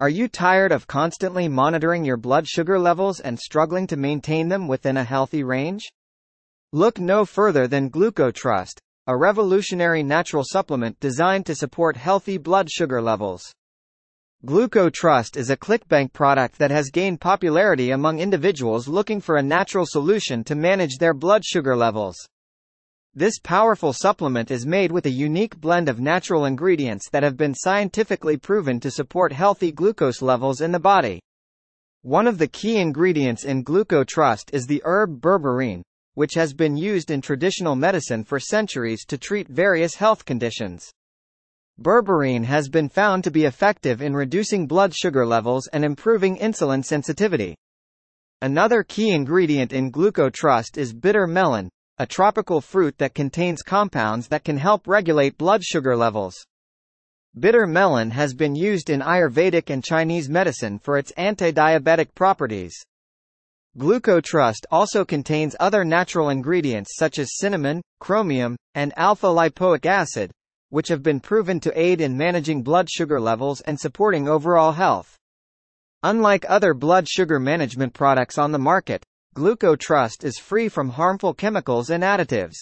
Are you tired of constantly monitoring your blood sugar levels and struggling to maintain them within a healthy range? Look no further than GlucoTrust, a revolutionary natural supplement designed to support healthy blood sugar levels. GlucoTrust is a ClickBank product that has gained popularity among individuals looking for a natural solution to manage their blood sugar levels. This powerful supplement is made with a unique blend of natural ingredients that have been scientifically proven to support healthy glucose levels in the body. One of the key ingredients in GlucoTrust is the herb berberine, which has been used in traditional medicine for centuries to treat various health conditions. Berberine has been found to be effective in reducing blood sugar levels and improving insulin sensitivity. Another key ingredient in GlucoTrust is bitter melon, a tropical fruit that contains compounds that can help regulate blood sugar levels. Bitter melon has been used in Ayurvedic and Chinese medicine for its anti-diabetic properties. GlucoTrust also contains other natural ingredients such as cinnamon, chromium, and alpha-lipoic acid, which have been proven to aid in managing blood sugar levels and supporting overall health. Unlike other blood sugar management products on the market, GlucoTrust is free from harmful chemicals and additives.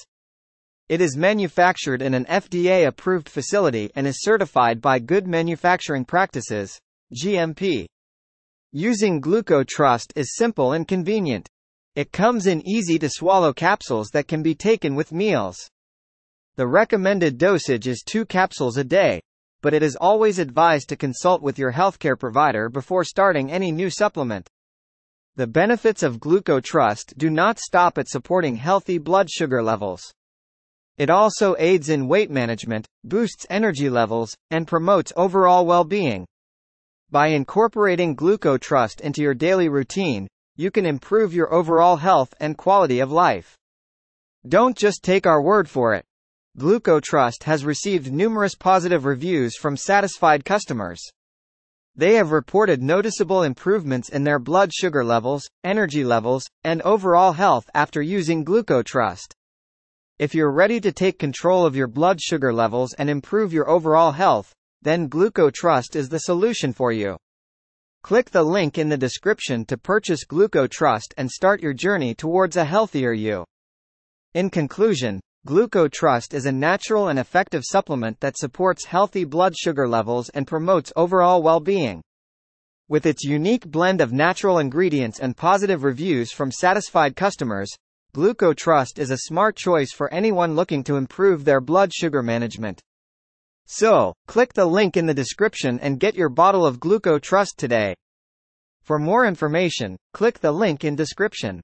It is manufactured in an FDA-approved facility and is certified by Good Manufacturing Practices, GMP. Using GlucoTrust is simple and convenient. It comes in easy-to-swallow capsules that can be taken with meals. The recommended dosage is 2 capsules a day, but it is always advised to consult with your healthcare provider before starting any new supplement. The benefits of GlucoTrust do not stop at supporting healthy blood sugar levels. It also aids in weight management, boosts energy levels, and promotes overall well-being. By incorporating GlucoTrust into your daily routine, you can improve your overall health and quality of life. Don't just take our word for it. GlucoTrust has received numerous positive reviews from satisfied customers. They have reported noticeable improvements in their blood sugar levels, energy levels, and overall health after using GlucoTrust. If you're ready to take control of your blood sugar levels and improve your overall health, then GlucoTrust is the solution for you. Click the link in the description to purchase GlucoTrust and start your journey towards a healthier you. In conclusion, GlucoTrust is a natural and effective supplement that supports healthy blood sugar levels and promotes overall well-being. With its unique blend of natural ingredients and positive reviews from satisfied customers, GlucoTrust is a smart choice for anyone looking to improve their blood sugar management. So, click the link in the description and get your bottle of GlucoTrust today. For more information, click the link in description.